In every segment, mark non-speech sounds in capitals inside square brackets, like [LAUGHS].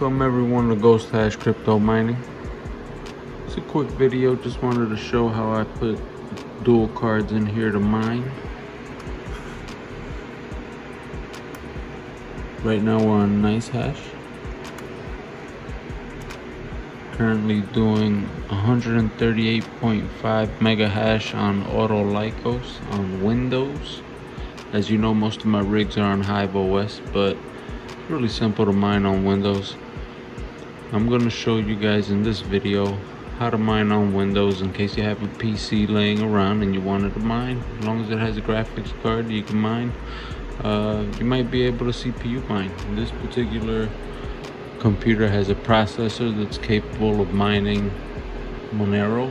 Welcome everyone to Ghost Hash Crypto Mining. It's a quick video, just wanted to show how I put dual cards in here to mine. Right now we're on Nice Hash. Currently doing 138.5 mega hash on Autolykos on Windows. As you know, most of my rigs are on Hive OS, but really simple to mine on Windows. I'm going to show you guys in this video how to mine on Windows in case you have a PC laying around and you wanted to mine. As long as it has a graphics card, you can mine. Uh, you might be able to CPU mine. This particular computer has a processor that's capable of mining Monero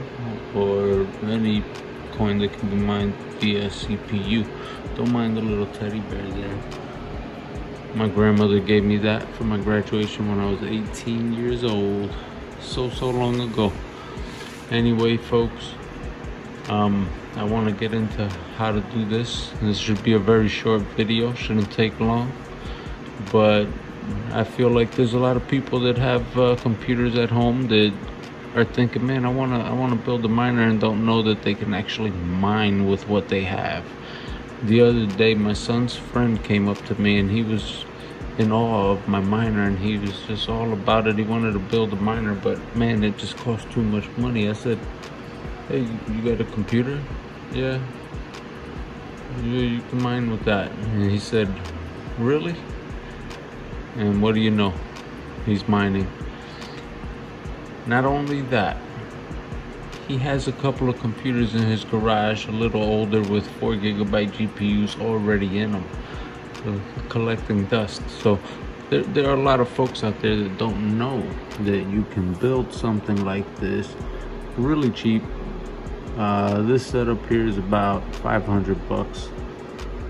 or any coin that can be mined via CPU. Don't mind the little teddy bear there. My grandmother gave me that for my graduation when I was 18 years old. So, so long ago. Anyway, folks, um, I want to get into how to do this. This should be a very short video, shouldn't take long. But I feel like there's a lot of people that have uh, computers at home that are thinking, man, I want to I want to build a miner and don't know that they can actually mine with what they have the other day my son's friend came up to me and he was in awe of my miner and he was just all about it. He wanted to build a miner but man it just cost too much money. I said hey you got a computer? Yeah. You, you can mine with that. And he said really? And what do you know? He's mining. Not only that he has a couple of computers in his garage, a little older with 4 gigabyte GPUs already in them, so collecting dust. So there, there are a lot of folks out there that don't know that you can build something like this really cheap. Uh, this setup here is about 500 bucks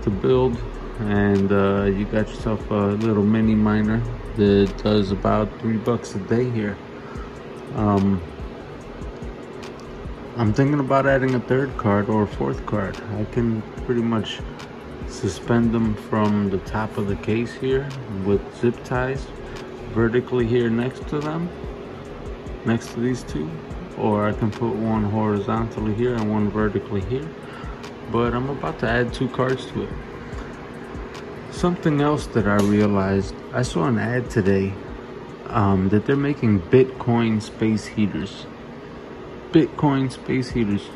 to build and uh, you got yourself a little mini miner that does about three bucks a day here. Um, I'm thinking about adding a third card or a fourth card. I can pretty much suspend them from the top of the case here with zip ties vertically here next to them, next to these two. Or I can put one horizontally here and one vertically here. But I'm about to add two cards to it. Something else that I realized, I saw an ad today um, that they're making Bitcoin space heaters. Bitcoin space heaters.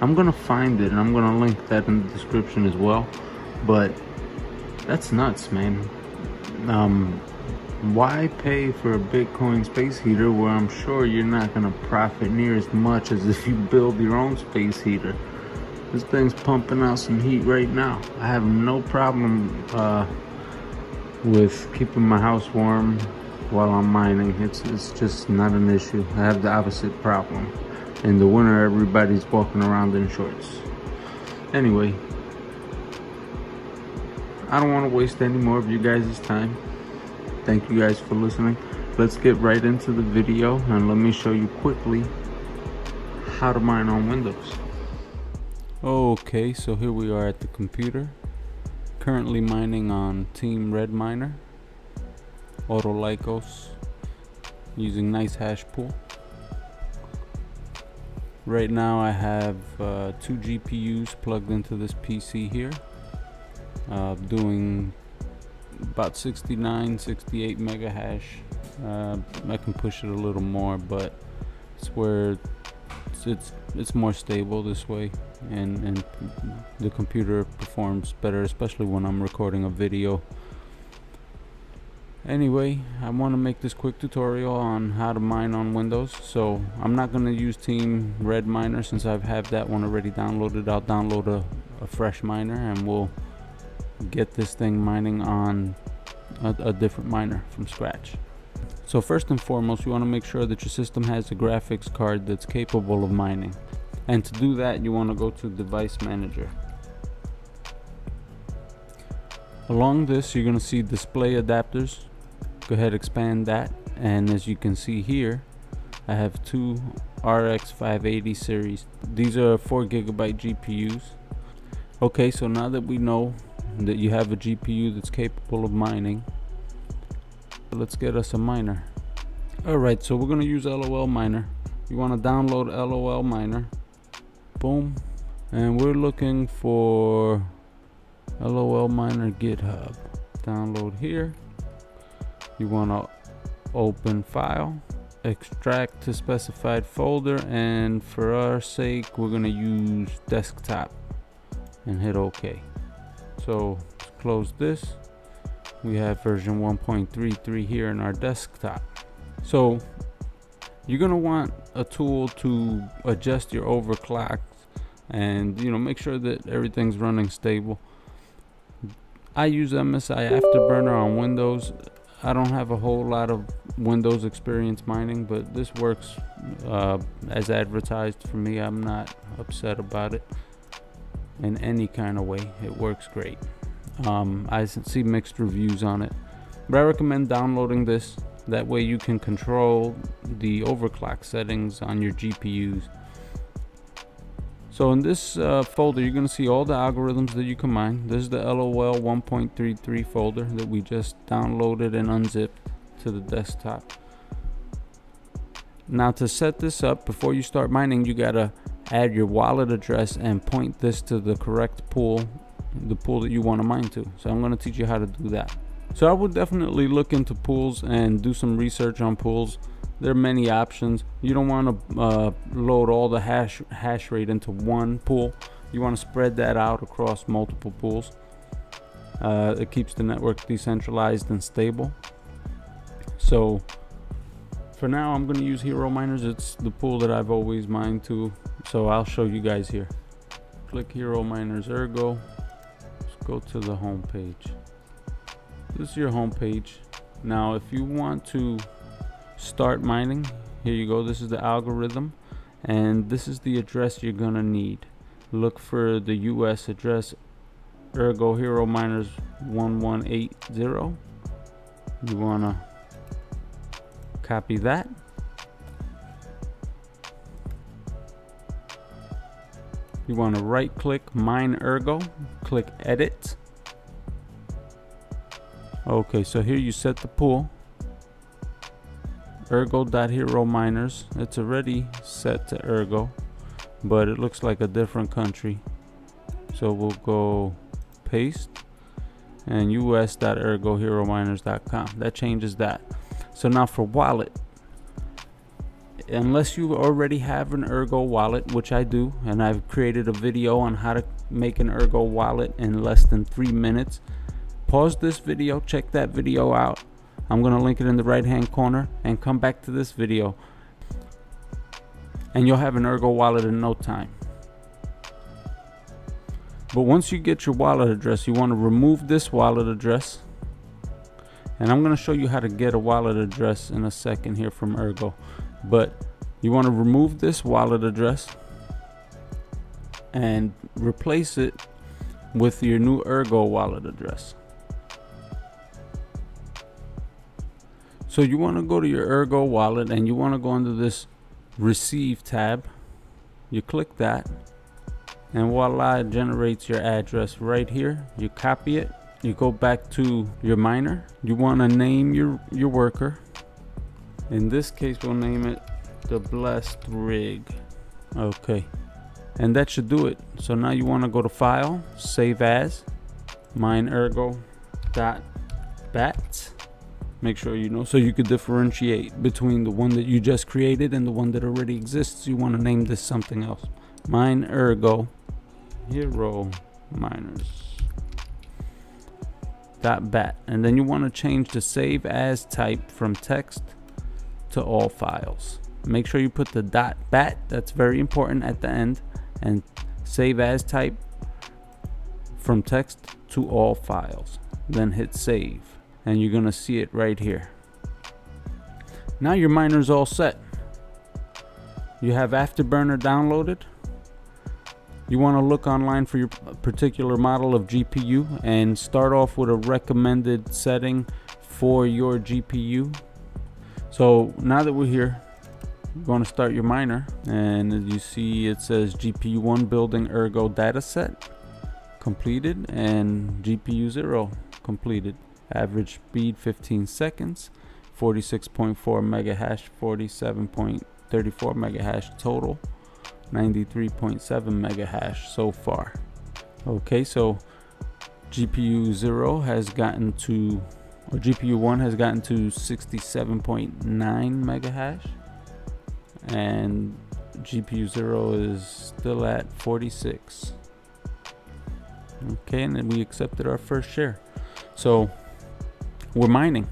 I'm gonna find it and I'm gonna link that in the description as well. But that's nuts, man. Um, why pay for a Bitcoin space heater where I'm sure you're not gonna profit near as much as if you build your own space heater? This thing's pumping out some heat right now. I have no problem uh, with keeping my house warm while I'm mining. It's, it's just not an issue. I have the opposite problem in the winter everybody's walking around in shorts. Anyway i don't want to waste any more of you guys' time. Thank you guys for listening. Let's get right into the video and let me show you quickly how to mine on windows. Okay so here we are at the computer. Currently mining on team red miner autolykos using NiceHash pool Right now I have uh, two GPUs plugged into this PC here. Uh, doing about 69 68 mega hash uh, I can push it a little more but it's where it's, it's, it's more stable this way. And, and the computer performs better especially when I'm recording a video anyway I want to make this quick tutorial on how to mine on Windows so I'm not going to use Team Red Miner since I have that one already downloaded. I'll download a, a fresh miner and we'll get this thing mining on a, a different miner from scratch. So first and foremost you want to make sure that your system has a graphics card that's capable of mining. And to do that you want to go to device manager. Along this you're going to see display adapters go ahead expand that. And as you can see here I have two RX 580 series. These are 4 gigabyte GPUs okay so now that we know that you have a GPU that's capable of mining let's get us a miner. Alright so we're gonna use lol miner. You want to download lol miner? Boom. And we're looking for lol miner github. Download here you want to open file extract to specified folder and for our sake we're going to use desktop and hit ok. So close this. We have version 1.33 here in our desktop. So you're going to want a tool to adjust your overclock and you know make sure that everything's running stable. I use MSI Afterburner on Windows I don't have a whole lot of Windows experience mining, but this works uh, as advertised for me. I'm not upset about it in any kind of way. It works great. Um, I see mixed reviews on it, but I recommend downloading this. That way you can control the overclock settings on your GPUs so in this uh, folder, you're going to see all the algorithms that you can mine. This is the LOL 1.33 folder that we just downloaded and unzipped to the desktop. Now to set this up, before you start mining, you got to add your wallet address and point this to the correct pool, the pool that you want to mine to. So I'm going to teach you how to do that. So I would definitely look into pools and do some research on pools. There are many options. You don't want to uh, load all the hash hash rate into one pool. You want to spread that out across multiple pools. Uh, it keeps the network decentralized and stable. So for now I'm going to use hero miners. It's the pool that I've always mined to. So I'll show you guys here. Click hero miners ergo. Let's go to the home page this is your home page now if you want to start mining here you go. This is the algorithm and this is the address you're gonna need. Look for the US address ergo hero miners 1180 you wanna copy that. You want to right click mine ergo click edit okay so here you set the pool. Ergo.hero miners it's already set to ergo but it looks like a different country. So we'll go paste and us.ergoherominers.com that changes that. So now for wallet unless you already have an ergo wallet which I do and I've created a video on how to make an ergo wallet in less than three minutes pause this video check that video out I'm going to link it in the right hand corner and come back to this video and you'll have an Ergo wallet in no time. But once you get your wallet address, you want to remove this wallet address. And I'm going to show you how to get a wallet address in a second here from Ergo. But you want to remove this wallet address and replace it with your new Ergo wallet address. So you want to go to your Ergo wallet and you want to go into this receive tab. You click that and voila it generates your address right here. You copy it. You go back to your miner. You want to name your, your worker. In this case we'll name it the blessed rig. Okay. And that should do it. So now you want to go to file, save as, mine ergo dot bat make sure you know so you could differentiate between the one that you just created and the one that already exists. You want to name this something else. Mine ergo hero miners dot bat. And then you want to change the save as type from text to all files. Make sure you put the dot bat that's very important at the end and save as type from text to all files. Then hit save and you're gonna see it right here. Now your miner's all set. You have afterburner downloaded. You want to look online for your particular model of GPU and start off with a recommended setting for your GPU so now that we're here you're going to start your miner and as you see it says GPU 1 building ergo dataset completed and GPU 0 completed average speed 15 seconds 46.4 mega hash, 47.34 mega hash total, 93.7 mega hash so far. Okay, so GPU 0 has gotten to, or GPU 1 has gotten to 67.9 mega hash, and GPU 0 is still at 46. Okay, and then we accepted our first share. So we're mining.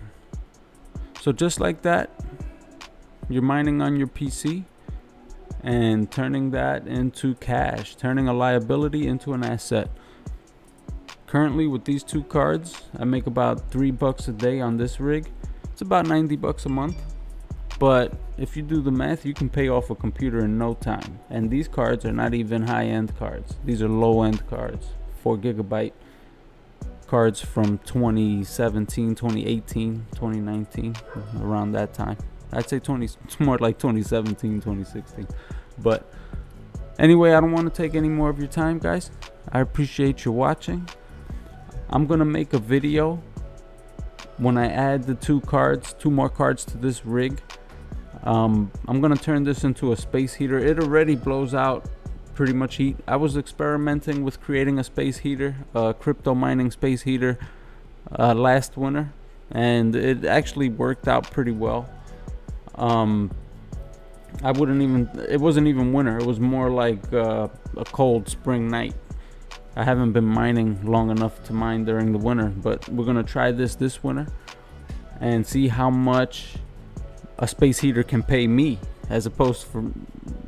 So just like that, you're mining on your PC and turning that into cash, turning a liability into an asset. Currently with these two cards, I make about three bucks a day on this rig. It's about 90 bucks a month. But if you do the math, you can pay off a computer in no time. And these cards are not even high-end cards. These are low-end cards, four gigabyte cards from 2017, 2018, 2019, around that time. I'd say 20, it's [LAUGHS] more like 2017, 2016. But anyway, I don't want to take any more of your time, guys. I appreciate you watching. I'm going to make a video when I add the two cards, two more cards to this rig. Um, I'm going to turn this into a space heater. It already blows out pretty much heat. I was experimenting with creating a space heater, a crypto mining space heater uh, last winter, and it actually worked out pretty well. Um, I wouldn't even, it wasn't even winter, it was more like uh, a cold spring night. I haven't been mining long enough to mine during the winter, but we're gonna try this this winter and see how much a space heater can pay me as opposed to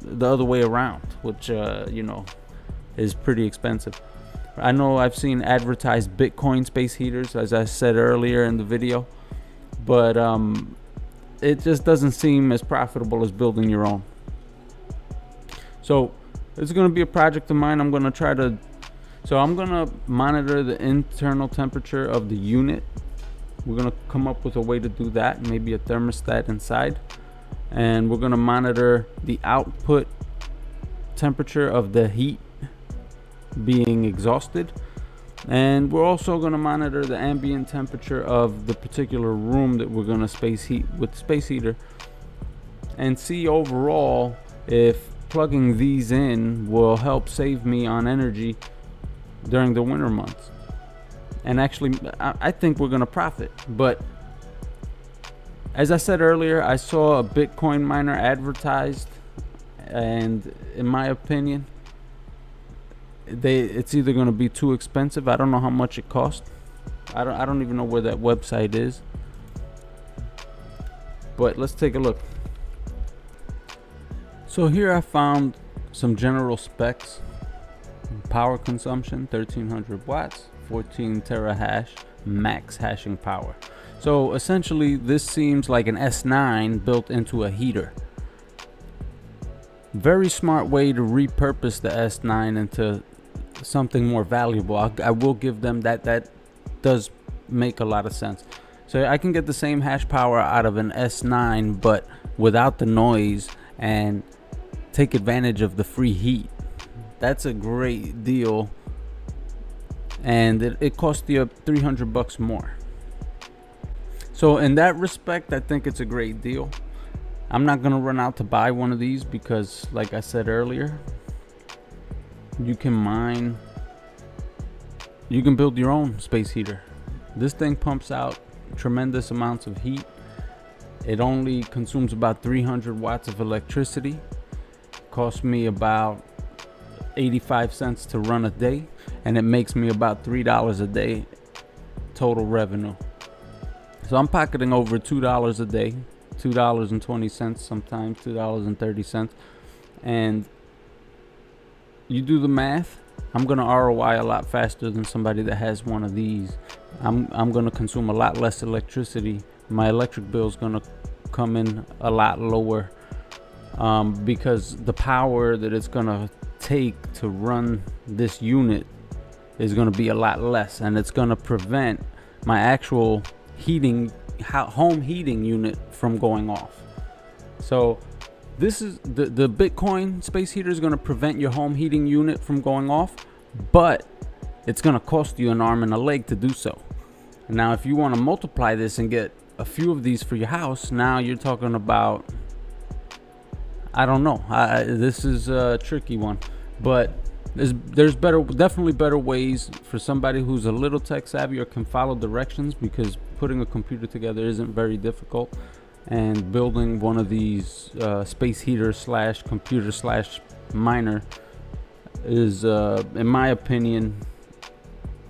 the other way around, which uh, you know is pretty expensive. I know I've seen advertised Bitcoin space heaters, as I said earlier in the video, but um, it just doesn't seem as profitable as building your own. So it's going to be a project of mine. I'm going to try to, so I'm going to monitor the internal temperature of the unit. We're going to come up with a way to do that, maybe a thermostat inside and we're going to monitor the output temperature of the heat being exhausted. And we're also going to monitor the ambient temperature of the particular room that we're going to space heat with space heater and see overall if plugging these in will help save me on energy during the winter months. And actually I think we're going to profit but as I said earlier, I saw a Bitcoin miner advertised, and in my opinion, they it's either going to be too expensive. I don't know how much it costs. I don't I don't even know where that website is. But let's take a look. So here I found some general specs. Power consumption 1300 watts, 14 terahash max hashing power. So essentially this seems like an S9 built into a heater. Very smart way to repurpose the S9 into something more valuable. I, I will give them that. That does make a lot of sense. So I can get the same hash power out of an S9 but without the noise and take advantage of the free heat. That's a great deal and it, it costs you 300 bucks more. So in that respect, I think it's a great deal. I'm not gonna run out to buy one of these because like I said earlier, you can mine, you can build your own space heater. This thing pumps out tremendous amounts of heat. It only consumes about 300 watts of electricity. Costs me about 85 cents to run a day and it makes me about $3 a day total revenue. So I'm pocketing over $2 a day, $2.20 sometimes, $2.30. And you do the math, I'm to ROI a lot faster than somebody that has one of these. I'm, I'm to consume a lot less electricity. My electric bill is to come in a lot lower um, because the power that it's to take to run this unit is to be a lot less and it's to prevent my actual heating home heating unit from going off. So this is the, the Bitcoin space heater is going to prevent your home heating unit from going off, but it's going to cost you an arm and a leg to do so. Now, if you want to multiply this and get a few of these for your house, now you're talking about I don't know. I, this is a tricky one, but there's there's better, definitely better ways for somebody who's a little tech savvy or can follow directions because putting a computer together isn't very difficult, and building one of these uh, space heater slash computer slash miner is, uh, in my opinion,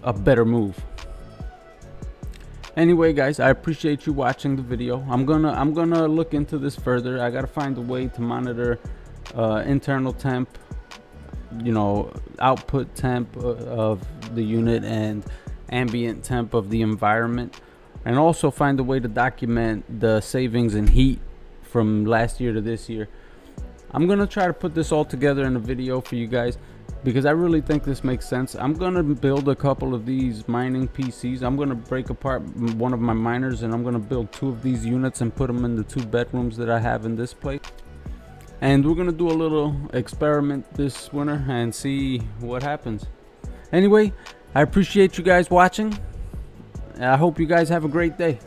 a better move. Anyway guys i appreciate you watching the video. I'm gonna i'm gonna look into this further. I gotta find a way to monitor uh, internal temp you know output temp uh, of the unit and ambient temp of the environment and also find a way to document the savings in heat from last year to this year i'm gonna try to put this all together in a video for you guys because I really think this makes sense. I'm gonna build a couple of these mining PCs. I'm gonna break apart one of my miners and I'm gonna build two of these units and put them in the two bedrooms that I have in this place. And we're gonna do a little experiment this winter and see what happens. Anyway, I appreciate you guys watching. I hope you guys have a great day.